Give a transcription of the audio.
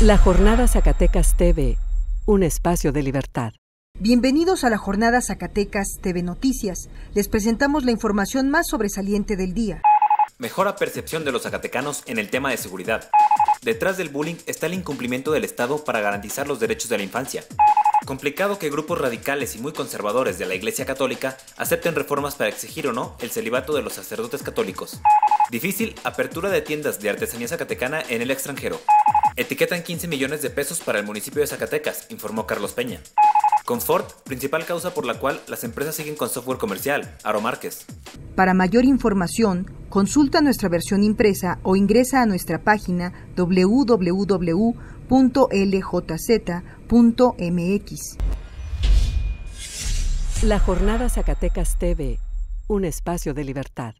La Jornada Zacatecas TV, un espacio de libertad. Bienvenidos a la Jornada Zacatecas TV Noticias. Les presentamos la información más sobresaliente del día. Mejora percepción de los zacatecanos en el tema de seguridad. Detrás del bullying está el incumplimiento del Estado para garantizar los derechos de la infancia. Complicado que grupos radicales y muy conservadores de la Iglesia Católica acepten reformas para exigir o no el celibato de los sacerdotes católicos. Difícil apertura de tiendas de artesanía zacatecana en el extranjero. Etiquetan 15 millones de pesos para el municipio de Zacatecas, informó Carlos Peña. Confort, principal causa por la cual las empresas siguen con software comercial, Aro Márquez. Para mayor información, consulta nuestra versión impresa o ingresa a nuestra página www.ljz.mx. La Jornada Zacatecas TV, un espacio de libertad.